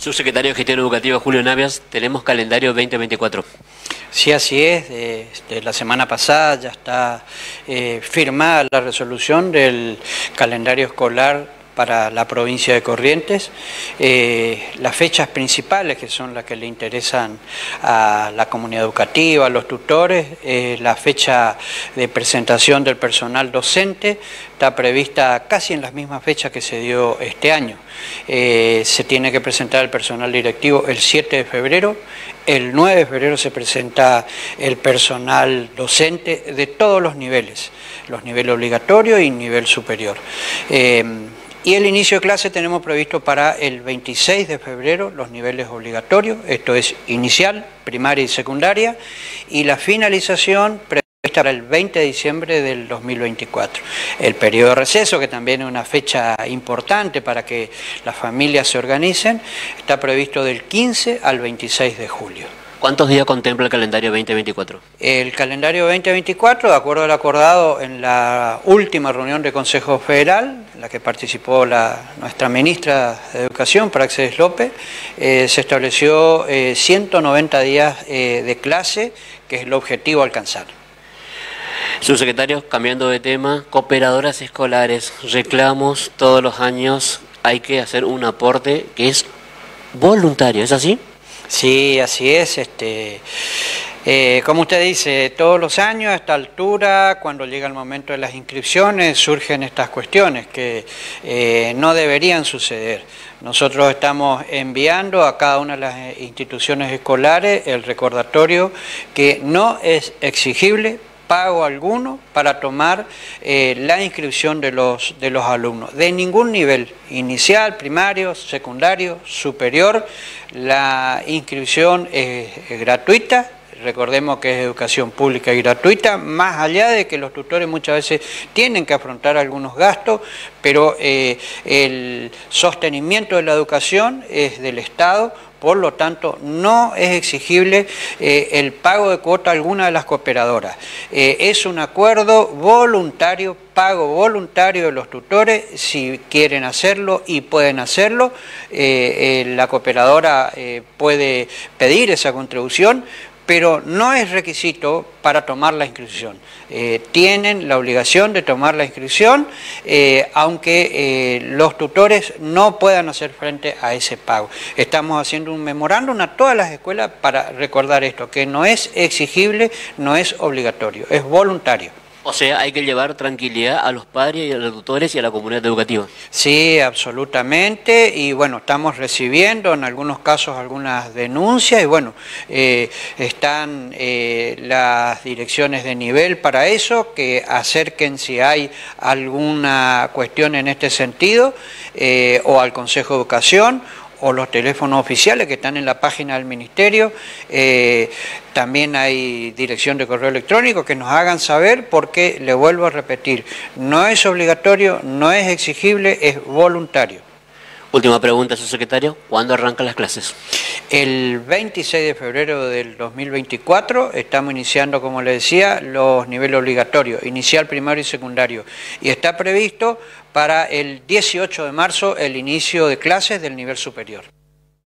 Subsecretario de Gestión Educativa Julio Navias, tenemos calendario 2024. Sí, así es. La semana pasada ya está eh, firmada la resolución del calendario escolar para la provincia de Corrientes. Eh, las fechas principales, que son las que le interesan a la comunidad educativa, a los tutores, la fecha de presentación del personal docente, está prevista casi en las mismas fechas que se dio este año. Eh, se tiene que presentar el personal directivo el 7 de febrero, el 9 de febrero se presenta el personal docente de todos los niveles, los niveles obligatorios y nivel superior. Eh, y el inicio de clase tenemos previsto para el 26 de febrero los niveles obligatorios, esto es inicial, primaria y secundaria, y la finalización prevista para el 20 de diciembre del 2024. El periodo de receso, que también es una fecha importante para que las familias se organicen, está previsto del 15 al 26 de julio. ¿Cuántos días contempla el calendario 2024? El calendario 2024, de acuerdo al acordado en la última reunión del Consejo Federal, en la que participó la, nuestra ministra de Educación, Praxedes López, eh, se estableció 190 eh, días eh, de clase, que es el objetivo a alcanzar. Subsecretario, cambiando de tema, cooperadoras escolares, reclamos todos los años, hay que hacer un aporte que es voluntario, ¿es así? Sí, así es. Este, eh, como usted dice, todos los años a esta altura, cuando llega el momento de las inscripciones, surgen estas cuestiones que eh, no deberían suceder. Nosotros estamos enviando a cada una de las instituciones escolares el recordatorio que no es exigible pago alguno para tomar eh, la inscripción de los, de los alumnos, de ningún nivel, inicial, primario, secundario, superior, la inscripción es, gratuita, recordemos que es educación pública y gratuita, más allá de que los tutores muchas veces tienen que afrontar algunos gastos, pero eh, el sostenimiento de la educación es del Estado, por lo tanto, no es exigible eh, el pago de cuota alguna de las cooperadoras. Eh, es un acuerdo voluntario, pago voluntario de los tutores, si quieren hacerlo y pueden hacerlo. La cooperadora puede pedir esa contribución, pero no es requisito para tomar la inscripción. Eh, tienen la obligación de tomar la inscripción, eh, aunque eh, los tutores no puedan hacer frente a ese pago. Estamos haciendo un memorándum a todas las escuelas para recordar esto, que no es exigible, no es obligatorio, es voluntario. O sea, hay que llevar tranquilidad a los padres y a los tutores y a la comunidad educativa. Sí, absolutamente. Y bueno, estamos recibiendo en algunos casos algunas denuncias y bueno, eh, están eh, las direcciones de nivel para eso, que acerquen si hay alguna cuestión en este sentido eh, o al Consejo de Educación o los teléfonos oficiales que están en la página del Ministerio. Eh, también hay dirección de correo electrónico que nos hagan saber porque, le vuelvo a repetir, no es obligatorio, no es exigible, es voluntario. Última pregunta, su secretario, ¿cuándo arrancan las clases? El 26 de febrero del 2024 estamos iniciando, como le decía, los niveles obligatorios, inicial, primario y secundario. Y está previsto para el 18 de marzo el inicio de clases del nivel superior.